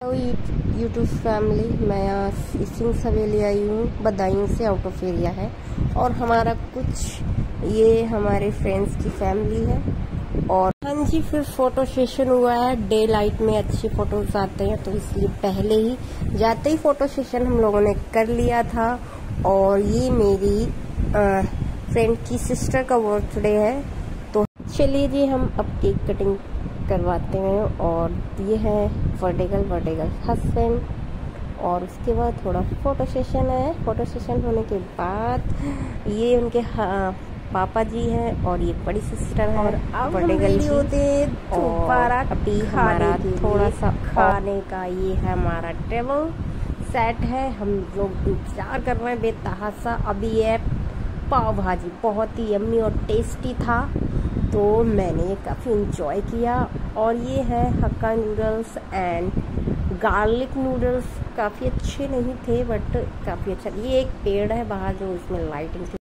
Hello YouTube family मैं यहाँ सिंह सवेली आई हूँ। बदायूं से आउट ऑफ़ एरिया है। और हमारा कुछ ये हमारे फ्रेंड्स की फैमिली है। और हाँ जी, फिर फ़ोटो सेशन हुआ है। डे लाइट में अच्छी फ़ोटोज़ आते हैं तो इसलिए पहले ही जाते ही फ़ोटो सेशन हम लोगों ने कर लिया था। और ये मेरी फ्रेंड की सिस्टर का बर्थडे है। तो चलिए जी, हम अब केक कटिंग करवाते हैं और ये है वर्टिकल वर्टिकल हस्बैंड और उसके बाद थोड़ा फ़ोटो सेशन है। फ़ोटो सेशन होने के बाद ये उनके हाँ, पापा जी हैं और ये बड़ी सिस्टर है और वर्टिकल और अभी हमारा थोड़ा सा खाने का ये है हमारा टेबल सेट है। हम लोग इंतज़ार कर रहे हैं बेतहासा। अभी ये पाव भाजी बहुत ही यम्मी और टेस्टी था। तो मैंने काफ़ी इंजॉय किया और ये है Hakka noodles and garlic noodles काफ़ी अच्छे नहीं थे बट काफ़ी अच्छा। ये एक पेड़ है बाहर जो इसमें लाइटिंग